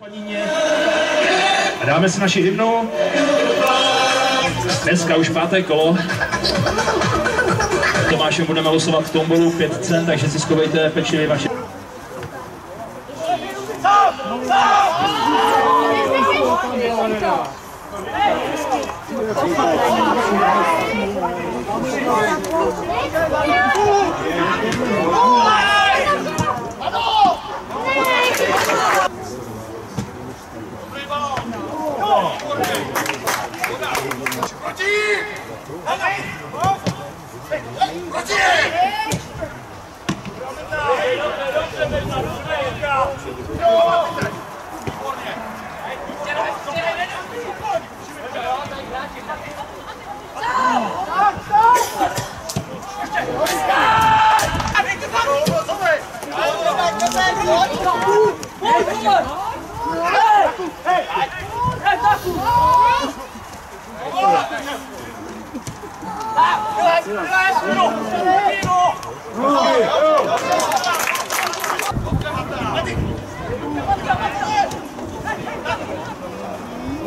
Paníně. A dáme si naši hymnu. Dneska už páté kolo. Tomášem budeme losovat v tombolu 5 cent, takže si schovejte pečlivě vaše... Výborně! Výborně! Výborně!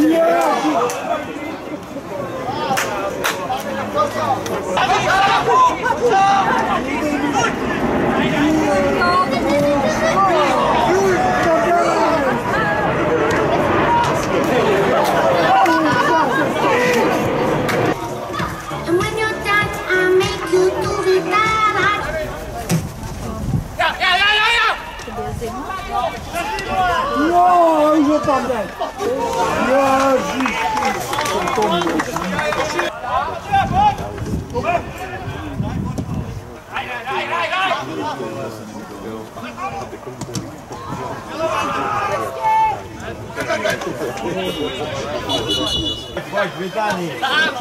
Yeah! Vamos, Palmeiras! Vai, Vitani! Vai, Vitani!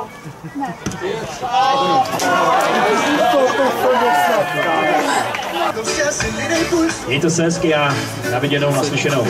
Chodź, witanie. Mějte se hezky a na viděnou, naslyšenou.